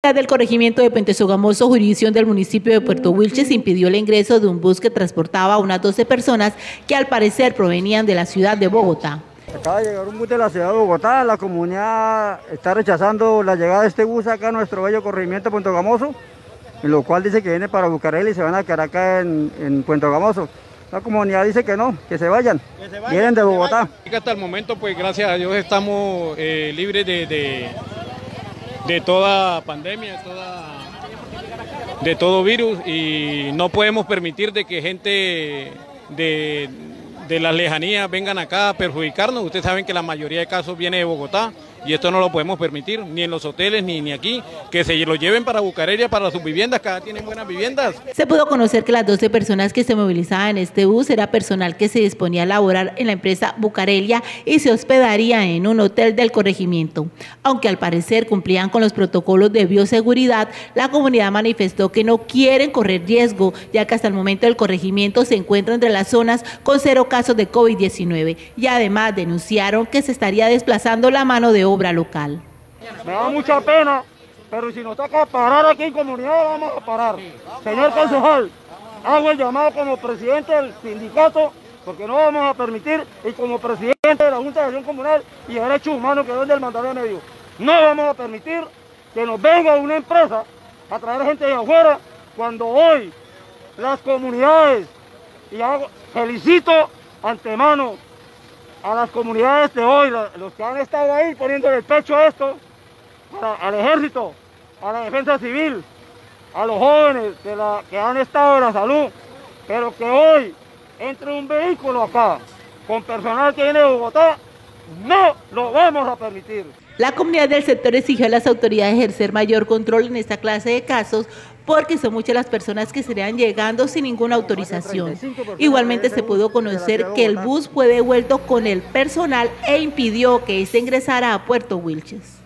del corregimiento de Puente Sogamoso, jurisdicción del municipio de Puerto Wilches, impidió el ingreso de un bus que transportaba a unas 12 personas que al parecer provenían de la ciudad de Bogotá. Acaba de llegar un bus de la ciudad de Bogotá, la comunidad está rechazando la llegada de este bus acá a nuestro bello corregimiento de Puente Sogamoso, en lo cual dice que viene para Bucareli y se van a quedar acá en, en Puente Sogamoso. La comunidad dice que no, que se vayan, vienen de Bogotá. Hasta el momento, pues gracias a Dios estamos eh, libres de, de de toda pandemia, de, toda, de todo virus y no podemos permitir de que gente de, de las lejanías vengan acá a perjudicarnos. Ustedes saben que la mayoría de casos viene de Bogotá y esto no lo podemos permitir, ni en los hoteles, ni, ni aquí, que se lo lleven para Bucarelia, para sus viviendas, cada tienen buenas viviendas. Se pudo conocer que las 12 personas que se movilizaban en este bus era personal que se disponía a laborar en la empresa Bucarelia y se hospedaría en un hotel del corregimiento. Aunque al parecer cumplían con los protocolos de bioseguridad, la comunidad manifestó que no quieren correr riesgo, ya que hasta el momento el corregimiento se encuentra entre las zonas con cero casos de COVID-19 y además denunciaron que se estaría desplazando la mano de obra local. Me da mucha pena, pero si nos toca parar aquí en comunidad, vamos a parar. Señor concejal, hago el llamado como presidente del sindicato, porque no vamos a permitir, y como presidente de la Junta de Acción Comunal y de Derechos Humanos, que es del mandatario medio, no vamos a permitir que nos venga una empresa a traer gente de afuera, cuando hoy las comunidades, y hago, felicito antemano a las comunidades de hoy, los que han estado ahí poniendo el pecho a esto, al ejército, a la defensa civil, a los jóvenes que han estado en la salud, pero que hoy entre un vehículo acá con personal que viene de Bogotá, no lo vamos a permitir. La comunidad del sector exigió a las autoridades ejercer mayor control en esta clase de casos porque son muchas las personas que estarían llegando sin ninguna autorización. Igualmente se pudo conocer que el bus fue devuelto con el personal e impidió que éste ingresara a Puerto Wilches.